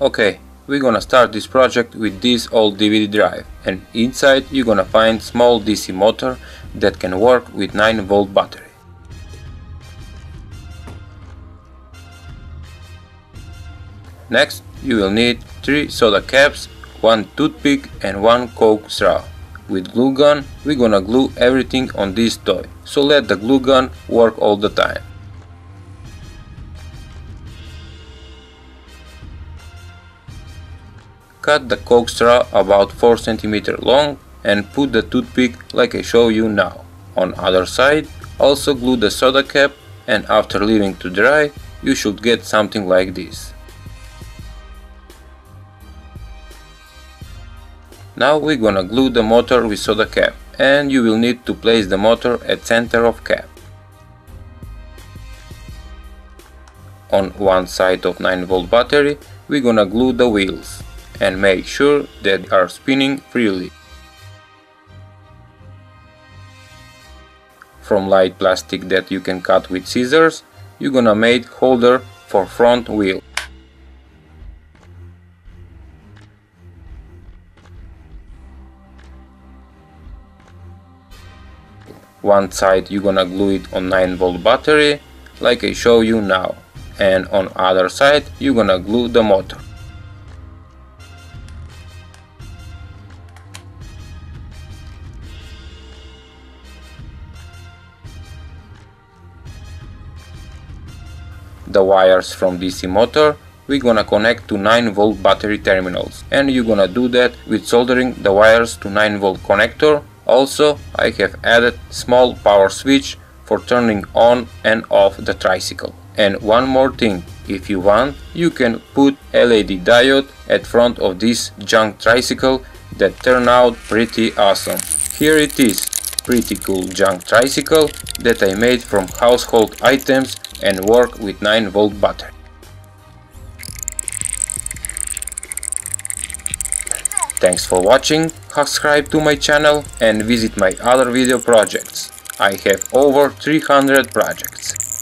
Okay, we're gonna start this project with this old DVD drive and inside you're gonna find small DC motor that can work with 9 volt battery. Next you will need 3 soda caps, 1 toothpick and 1 coke straw. With glue gun we're gonna glue everything on this toy, so let the glue gun work all the time. Cut the coke straw about 4 cm long and put the toothpick like I show you now. On other side also glue the soda cap and after leaving to dry you should get something like this. Now we're gonna glue the motor with soda cap and you will need to place the motor at center of cap. On one side of 9 volt battery we're gonna glue the wheels and make sure that are spinning freely. From light plastic that you can cut with scissors, you're gonna make holder for front wheel. One side you're gonna glue it on 9 volt battery, like I show you now, and on other side you're gonna glue the motor. The wires from DC motor we're gonna connect to 9 volt battery terminals. And you're gonna do that with soldering the wires to 9 volt connector. Also I have added small power switch for turning on and off the tricycle. And one more thing if you want you can put LED diode at front of this junk tricycle that turn out pretty awesome. Here it is pretty cool junk tricycle that I made from household items and work with 9 volt battery. Thanks for watching, subscribe to my channel and visit my other video projects. I have over 300 projects.